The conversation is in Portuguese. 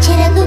Tirando bem